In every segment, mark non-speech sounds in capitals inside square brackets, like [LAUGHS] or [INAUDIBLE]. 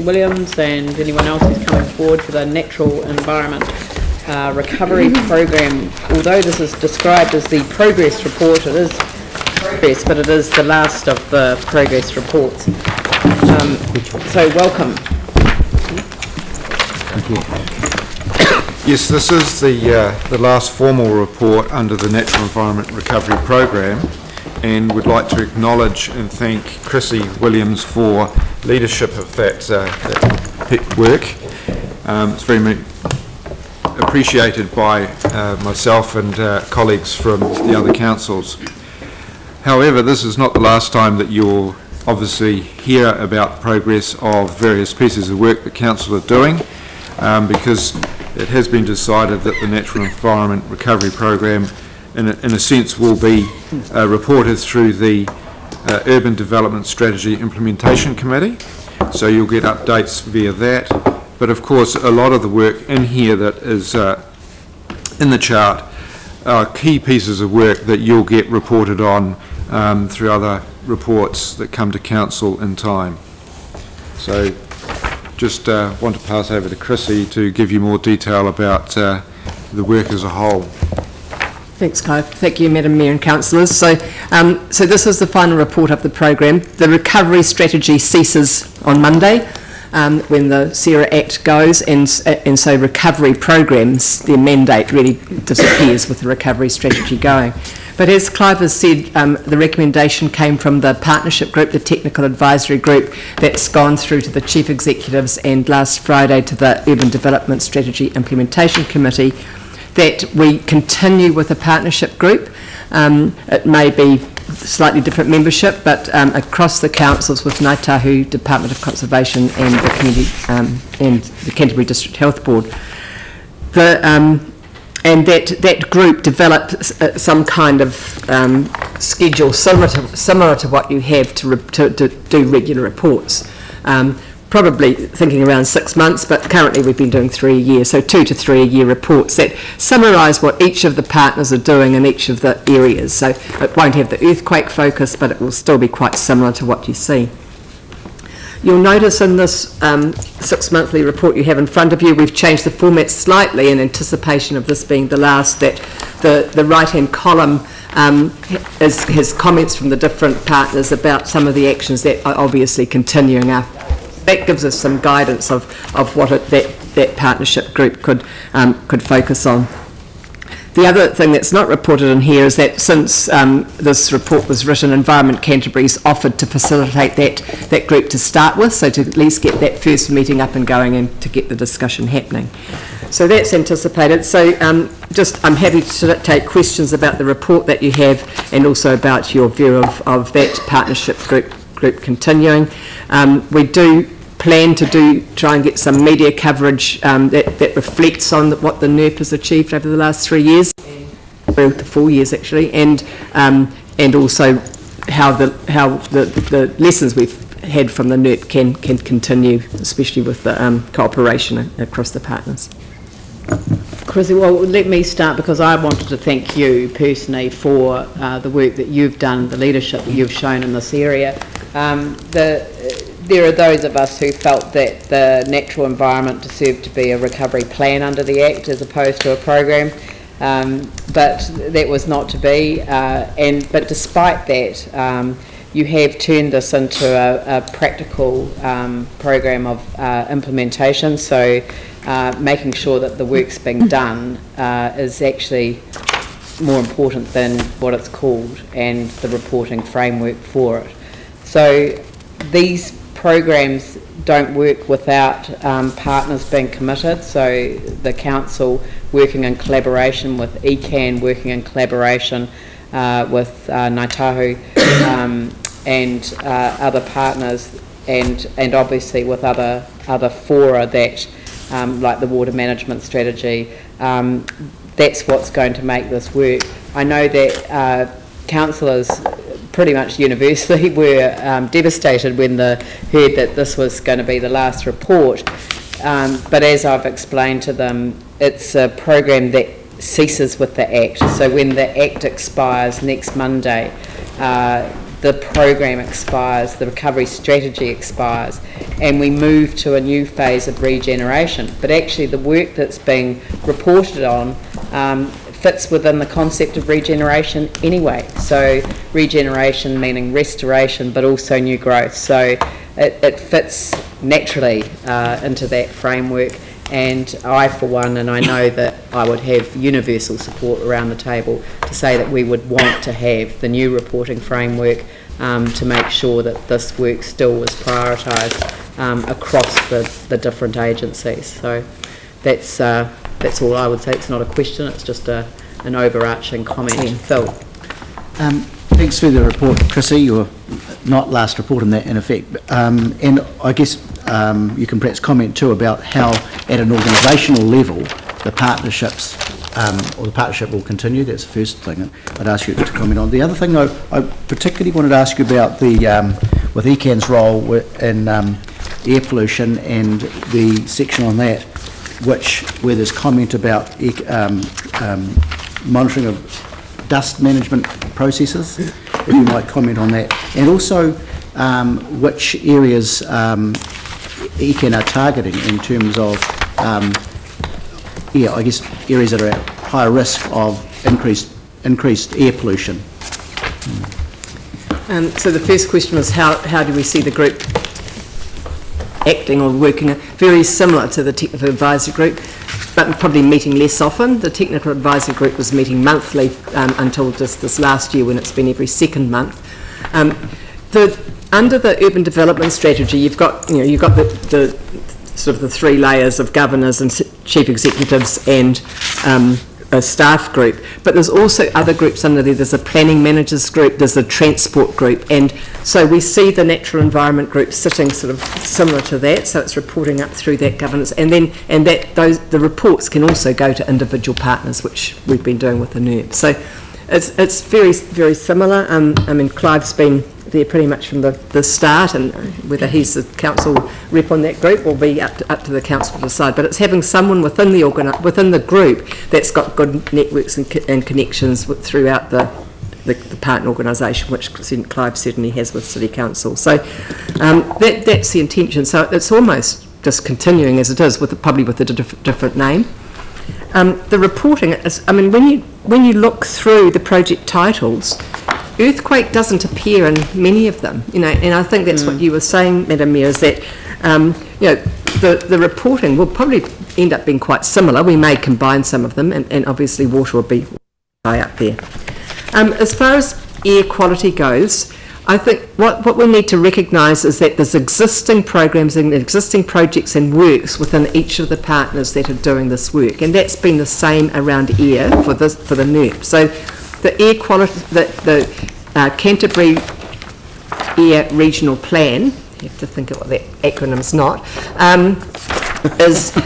Williams and anyone else who's coming forward for the Natural Environment uh, Recovery Program. Although this is described as the progress report, it is progress, but it is the last of the progress reports. Um, So welcome. Yes, this is the, uh, the last formal report under the Natural Environment Recovery Program, and would like to acknowledge and thank Chrissy Williams for leadership of that, uh, that work. Um, it's very appreciated by uh, myself and uh, colleagues from the other councils. However, this is not the last time that you'll obviously hear about the progress of various pieces of work that council are doing, um, because it has been decided that the Natural Environment Recovery Program, in a, in a sense, will be uh, reported through the uh, Urban Development Strategy Implementation Committee. So you'll get updates via that. But of course, a lot of the work in here that is uh, in the chart are key pieces of work that you'll get reported on um, through other reports that come to council in time. So just uh, want to pass over to Chrissy to give you more detail about uh, the work as a whole. Thanks, Clive. Thank you, Madam Mayor and councillors. So, um, so this is the final report of the program. The recovery strategy ceases on Monday um, when the CERA Act goes, and, and so recovery programs, their mandate really disappears with the recovery strategy going. But as Clive has said, um, the recommendation came from the partnership group, the technical advisory group, that's gone through to the chief executives and last Friday to the Urban Development Strategy Implementation Committee, that we continue with a partnership group. Um, it may be slightly different membership, but um, across the councils with Ngāi Tahu Department of Conservation and the community um, and the Canterbury District Health Board. The, um, and that, that group developed uh, some kind of um, schedule similar to, similar to what you have to, to, to do regular reports. Probably thinking around six months, but currently we've been doing three a year, so two to three a year reports that summarise what each of the partners are doing in each of the areas. So it won't have the earthquake focus, but it will still be quite similar to what you see. You'll notice in this um, six-monthly report you have in front of you, we've changed the format slightly in anticipation of this being the last, that the, the right-hand column um, is, has comments from the different partners about some of the actions that are obviously continuing after that gives us some guidance of, of what it, that, that partnership group could, um, could focus on. The other thing that's not reported in here is that since um, this report was written, Environment Canterbury's offered to facilitate that, that group to start with, so to at least get that first meeting up and going and to get the discussion happening. So that's anticipated. So um, just, I'm happy to take questions about the report that you have and also about your view of, of that partnership group, group continuing. Um, we do plan to do try and get some media coverage um, that, that reflects on the, what the NERP has achieved over the last three years, well, the four years actually, and um, and also how the how the, the lessons we've had from the NERP can can continue, especially with the um, cooperation across the partners. Chrissy, well, let me start because I wanted to thank you personally for uh, the work that you've done, the leadership that you've shown in this area. Um, the, there are those of us who felt that the natural environment deserved to be a recovery plan under the Act as opposed to a program, um, but that was not to be. Uh, and but despite that, um, you have turned this into a, a practical um, program of uh, implementation. So uh, making sure that the work's being [LAUGHS] done uh, is actually more important than what it's called and the reporting framework for it. So these programs don't work without um, partners being committed. So the council working in collaboration with ECAN, working in collaboration uh, with uh, Ngāi Tahu um, and uh, other partners, and and obviously with other other fora that, um, like the water management strategy. Um, that's what's going to make this work. I know that uh, councillors pretty much universally [LAUGHS] were um, devastated when they heard that this was going to be the last report. Um, but as I've explained to them, it's a program that ceases with the Act. So when the Act expires next Monday, uh, the program expires, the recovery strategy expires, and we move to a new phase of regeneration. But actually, the work that's being reported on um, fits within the concept of regeneration anyway. So, regeneration meaning restoration, but also new growth. So, it, it fits naturally uh, into that framework. And I, for one, and I know that I would have universal support around the table to say that we would want to have the new reporting framework um, to make sure that this work still was prioritised um, across the, the different agencies. So that's uh, that's all I would say. It's not a question. It's just a, an overarching comment. Phil. Um, thanks for the report, Chrissy. Your not last report in that, in effect. Um, and I guess um, you can perhaps comment too about how, at an organisational level, the partnerships um, or the partnership will continue. That's the first thing I'd ask you to comment on. The other thing I, I particularly wanted to ask you about the um, with ECAN's role in um, air pollution and the section on that, which where there's comment about um, um, monitoring of dust management processes. If you might comment on that, and also um, which areas um, ECAN are targeting in terms of um, yeah, I guess areas that are at higher risk of increased increased air pollution. Um, so the first question was how, how do we see the group acting or working? Very similar to the technical advisory group, but probably meeting less often. The technical advisory group was meeting monthly um, until just this last year when it's been every second month. Um, the, under the urban development strategy, you've got you know you've got the, the sort of the three layers of governors and chief executives and um, a staff group, but there's also other groups under there. There's a planning managers group, there's a transport group, and so we see the natural environment group sitting sort of similar to that. So it's reporting up through that governance, and then and that those the reports can also go to individual partners, which we've been doing with the NERP. So it's it's very very similar. Um, I mean, Clive's been there pretty much from the, the start, and whether he's the council rep on that group will be up to, up to the council to decide. But it's having someone within the organi- within the group that's got good networks and, co- and connections with, throughout the, the, the partner organisation, which Clive certainly has with City Council. So um, that, that's the intention. So it's almost just continuing as it is, with the, probably with a diff- different name. Um, the reporting is, I mean, when you when you look through the project titles, earthquake doesn't appear in many of them. You know, and I think that's what you were saying, Madam Mayor, is that um, you know the the reporting will probably end up being quite similar. We may combine some of them, and, and obviously water will be high up there. Um, as far as air quality goes, I think what, what we need to recognise is that there's existing programs and existing projects and works within each of the partners that are doing this work, and that's been the same around air for this for the NERP. So the air quality, the, the uh, Canterbury Air Regional Plan, you have to think of what that acronym's not, um, is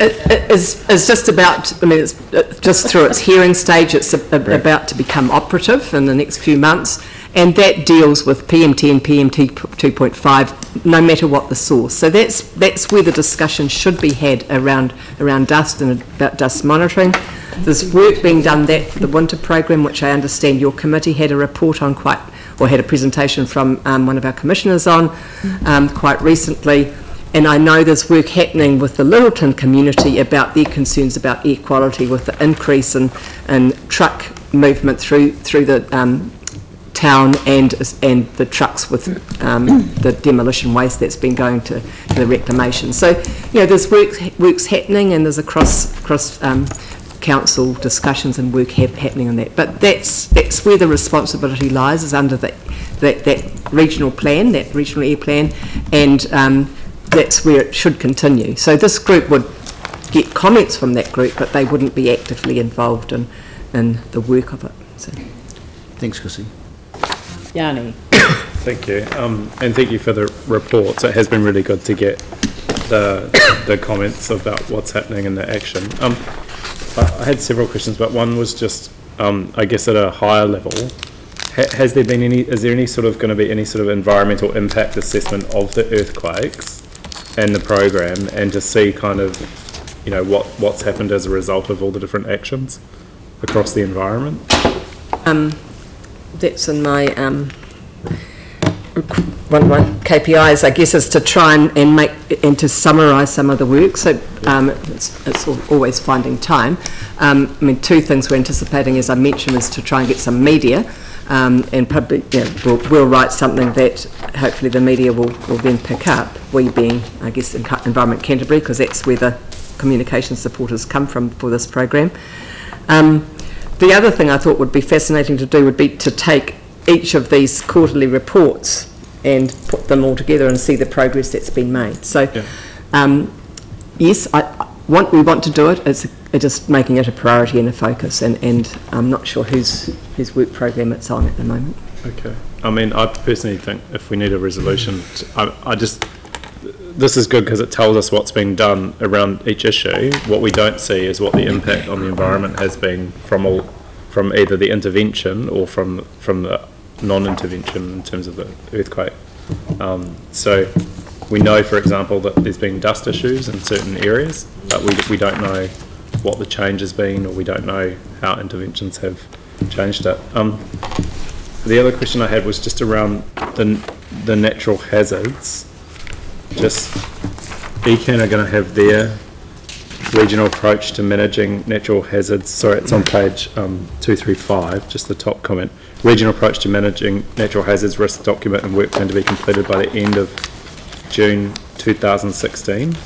[LAUGHS] is, is just about, I mean, it's just through its hearing stage, it's a- a- about to become operative in the next few months, and that deals with PM10 and PMT 2.5, no matter what the source. So that's, that's where the discussion should be had around, around dust and about dust monitoring. There's work being done that, the winter program, which I understand your committee had a report on quite, or had a presentation from um, one of our commissioners on um, quite recently. And I know there's work happening with the Lyttelton community about their concerns about air quality with the increase in, in truck movement through through the um, town and and the trucks with um, the demolition waste that's been going to, the reclamation. So, you know, there's work works happening and there's a cross um, council discussions and work hap happening on that. But that's that's where the responsibility lies is under that that, that regional plan, that regional air plan, and um, that's where it should continue. So this group would get comments from that group, but they wouldn't be actively involved in, in the work of it. So. Thanks, Chrissy. Yanni. Thank you, um, and thank you for the reports. It has been really good to get the, the comments about what's happening and the action. Um, I I had several questions, but one was just, um, I guess at a higher level, ha- has there been any, is there any sort of, gonna be any sort of environmental impact assessment of the earthquakes and the program, and to see kind of, you know, what, what's happened as a result of all the different actions across the environment? Um, that's in my um, one of my KPIs, I guess, is to try and, and make and to summarise some of the work. So um, it's, it's always finding time. Um, I mean, two things we're anticipating, as I mentioned, is to try and get some media. Um, and probably we'll, we'll write something that hopefully the media will, will then pick up. We being, I guess, Environment Canterbury, because that's where the communication supporters come from for this program. Um, the other thing I thought would be fascinating to do would be to take each of these quarterly reports and put them all together and see the progress that's been made. So, Yeah. um, yes, I, I want, we want to do it. It's, it's just making it a priority and a focus, and, and I'm not sure whose, whose work program it's on at the moment. Okay. I mean, I personally think if we need a resolution, I, I just, this is good because it tells us what's been done around each issue. What we don't see is what the impact on the environment has been from all, from either the intervention or from, from the non-intervention in terms of the earthquake. Um, so we know, for example, that there's been dust issues in certain areas, but we, we don't know what the change has been, or we don't know how interventions have changed it. Um, the other question I had was just around the, the natural hazards. Just, ECAN are gonna have their regional approach to managing natural hazards, sorry, it's on page, um, two through five, just the top comment. Regional approach to managing natural hazards risk document and work plan to be completed by the end of June two thousand sixteen.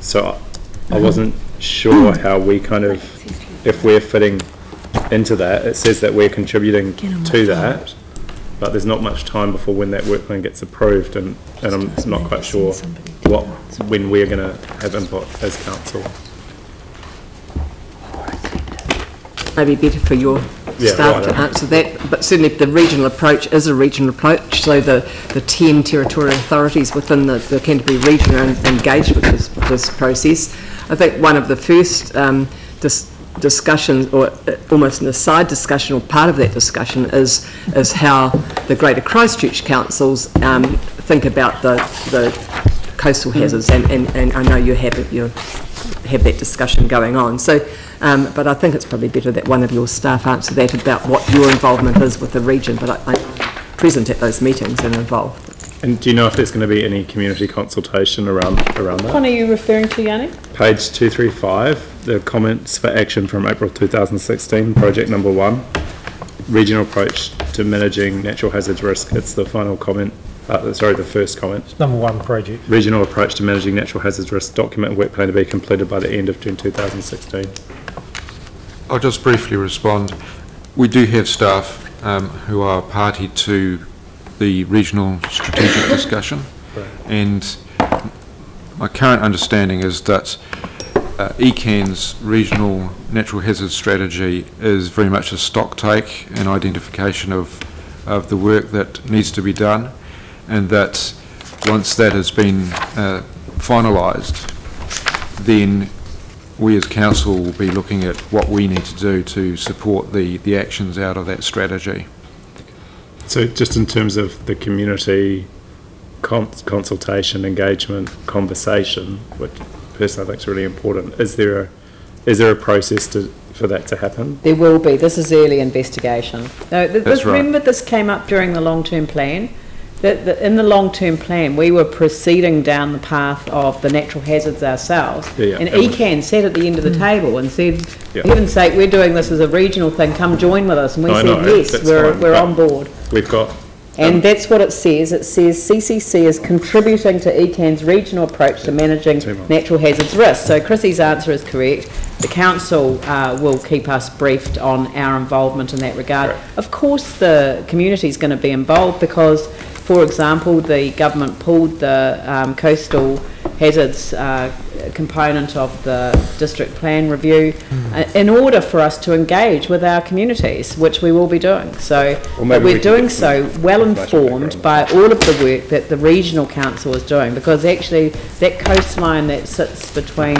So I wasn't sure how we kind of, if we're fitting into that, it says that we're contributing to that, but there's not much time before when that work plan gets approved, and, and I'm not quite sure what, when we're gonna have input as council. Maybe better for your Yeah, staff to right. answer that, but certainly the regional approach is a regional approach, so the, the 10 territorial authorities within the, the Canterbury region are engaged with this, this process. I think one of the first um, dis- discussions, or uh, almost an aside discussion, or part of that discussion, is, is how the Greater Christchurch councils um, think about the, the coastal hazards, and, and, and I know you have, you have that discussion going on. So, um, but I think it's probably better that one of your staff answer that about what your involvement is with the region, but I, I'm present at those meetings and involved. And do you know if there's gonna be any community consultation around, around that? What are you referring to, Yannick? Page two three five, the comments for action from April two thousand sixteen, project number one. Regional approach to managing natural hazards risk, it's the final comment, uh, sorry, the first comment. Number one project. Regional approach to managing natural hazards risk, document and work plan to be completed by the end of June two thousand sixteen. I'll just briefly respond. We do have staff um, who are party to the regional strategic discussion, and my current understanding is that uh, ECAN's regional natural hazard strategy is very much a stock take and identification of, of the work that needs to be done, and that once that has been uh, finalised, then we as council will be looking at what we need to do to support the, the actions out of that strategy. So just in terms of the community con- consultation, engagement, conversation, which personally I think is really important, is there a, is there a process to, for that to happen? There will be. This is early investigation. No, th- That's this, right. remember this came up during the long-term plan? That, that in the long-term plan, we were proceeding down the path of the natural hazards ourselves. Yeah, yeah. And ECAN sat at the end of the mm. table and said, Yeah. for heaven's sake, we're doing this as a regional thing, come join with us. And we I said, know, yes, that's we're, fine, we're on board. We've got, And that's what it says. It says CCC is contributing to ECAN's regional approach to managing natural hazards risk. So Chrissy's answer is correct. The council uh, will keep us briefed on our involvement in that regard. Correct. Of course, the community is going to be involved because, for example, the government pulled the um, coastal hazards uh, component of the district plan review uh, in order for us to engage with our communities, which we will be doing. So we we're can doing so well informed by all of the work that the regional council is doing, because actually that coastline that sits between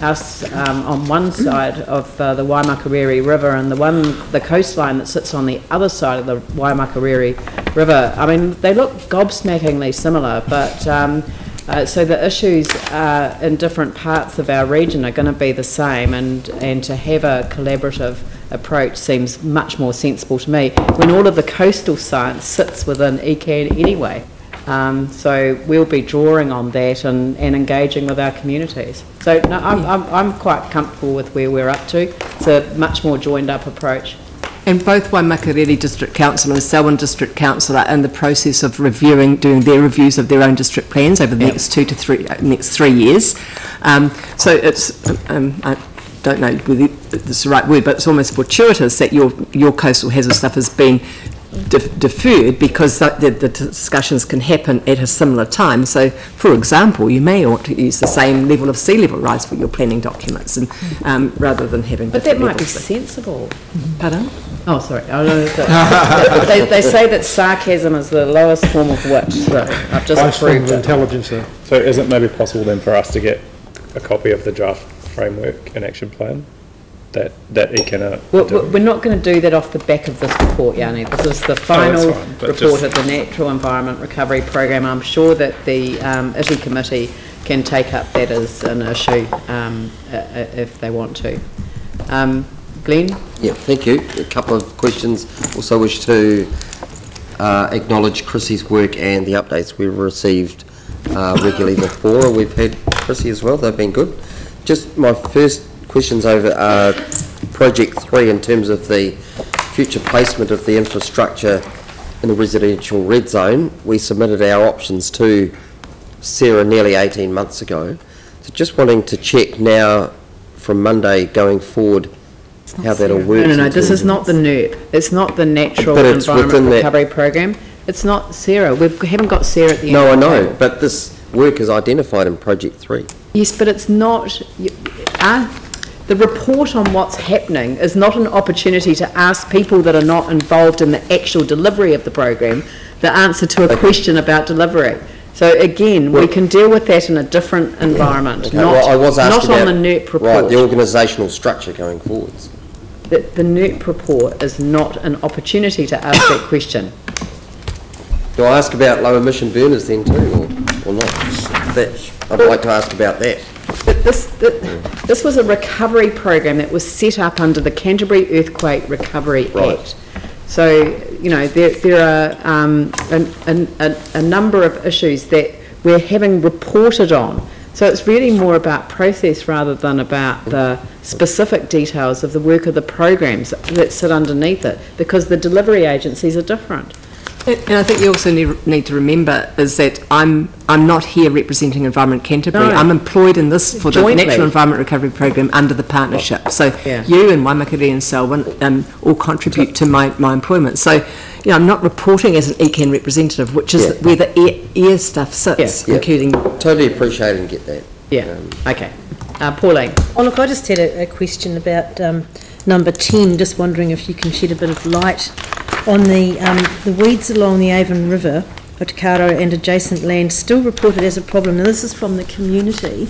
us um, on one [CLEARS THROAT] side of uh, the Waimakariri River and the one, the coastline that sits on the other side of the Waimakariri River, I mean, they look gobsmackingly similar, but um, Uh, so the issues uh, in different parts of our region are going to be the same, and, and to have a collaborative approach seems much more sensible to me when all of the coastal science sits within ECAN anyway. Um, so we'll be drawing on that and, and engaging with our communities. So no, I'm, I'm, I'm quite comfortable with where we're up to. It's a much more joined up approach. And both Waimakariri District Council and Selwyn District Council are in the process of reviewing, doing their reviews of their own district plans over the Yep. next two to three, uh, next three years. Um, so it's, um, I don't know whether this is the right word, but it's almost fortuitous that your, your coastal hazard stuff has been de- deferred because the, the the discussions can happen at a similar time. So, for example, you may want to use the same level of sea level rise for your planning documents and, um, rather than having But that might be levels. sensible. Pardon? Oh, sorry. I don't know [LAUGHS] they, they say that sarcasm is the lowest form of wit, so I've just Highest form proved of it. intelligence, uh, So is it maybe possible then for us to get a copy of the draft framework and action plan that, that ECAN are We're, doing? we're not going to do that off the back of this report, Yanni. This is the final fine, but report just- of the Natural Environment Recovery Program. I'm sure that the um, ITI committee can take up that as an issue um, i- i- if they want to. Um, Glenn? Yeah, thank you. A couple of questions. Also wish to uh, acknowledge Chrissy's work and the updates we've received uh, regularly before. We've had Chrissy as well, they've been good. Just my first questions over uh, project three in terms of the future placement of the infrastructure in the residential red zone. We submitted our options to CERA nearly 18 months ago. So just wanting to check now from Monday going forward how that'll work. No, no, no, this is not the NERP. It's not the Natural But it's within Environment that- Recovery Program. It's not CERA. We haven't got CERA at the end. No, I know, but this work is identified in project three. Yes, but it's not, you- uh, the report on what's happening is not an opportunity to ask people that are not involved in the actual delivery of the program the answer to a question about delivery. So again, we can deal with that in a different environment, Okay, not, well, I was not asking on about- the NERP report. Right, the organisational structure going forwards. The, the NERP report is not an opportunity to ask that question. Do I ask about low emission burners then too, or, or not? That, I'd like to ask about that. But this, th- this was a recovery program that was set up under the Canterbury Earthquake Recovery Right. Act. So, you know, there, there are um, an, an, a, a number of issues that we're having reported on. So it's really more about process rather than about the specific details of the work of the programs that sit underneath it, because the delivery agencies are different. And I think you also need, need to remember is that I'm, I'm not here representing Environment Canterbury. No. I'm employed in this for the Jointly. Natural Environment Recovery Program under the partnership. So Yeah. you and Waimakariri and Selwyn um, all contribute to my, my employment. So, you know, I'm not reporting as an ECAN representative, which is Yeah. where the air, air stuff sits, Yeah. Yeah. including Totally appreciate and get that. Yeah, Um, okay. Uh, Pauline? Oh, look, I just had a, a question about um, number 10, just wondering if you can shed a bit of light on the, um, the weeds along the Avon River, Otakaro and adjacent land still reported as a problem. Now, this is from the community.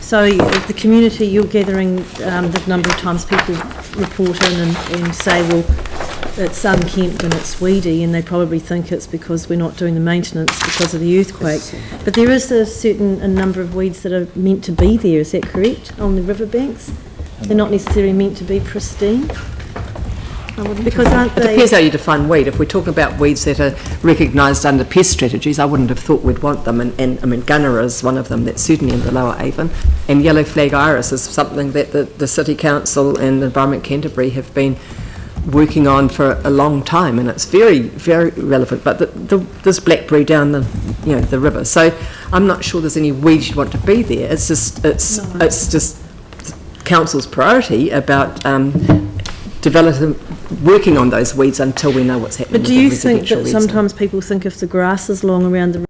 So the community, you're gathering um, the number of times people report in and, and say, well, it's unkempt and it's weedy, and they probably think it's because we're not doing the maintenance because of the earthquake. But there is a certain a number of weeds that are meant to be there, is that correct, on the riverbanks? They're not necessarily meant to be pristine? Because aren't It they? depends how you define weed. If we're talking about weeds that are recognised under pest strategies, I wouldn't have thought we'd want them. And, and I mean, gunnera is one of them that's certainly in the lower Avon. And yellow flag iris is something that the, the City Council and Environment Canterbury have been working on for a long time, and it's very, very relevant. But the, the, this blackberry down the, you know, the river. So I'm not sure there's any weeds you'd want to be there. It's just, it's, it's just council's priority about um, developing, working on those weeds until we know what's happening. But do you think that sometimes people think if the grass is long around the,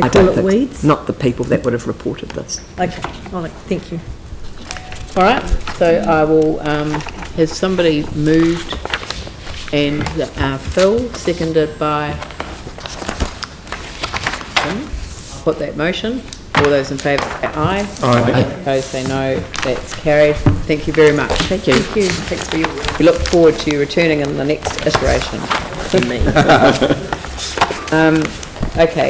I don't think- weeds? Not the people that would have reported this. Okay, right, thank you. All right, so I will, um, has somebody moved and uh, Phil, seconded by Tim? Put that motion. All those in favour say aye. Aye. Opposed say no. That's carried. Thank you very much. Thank you. Thank you. Thanks for your, we look forward to you returning in the next iteration. [LAUGHS] Um, okay,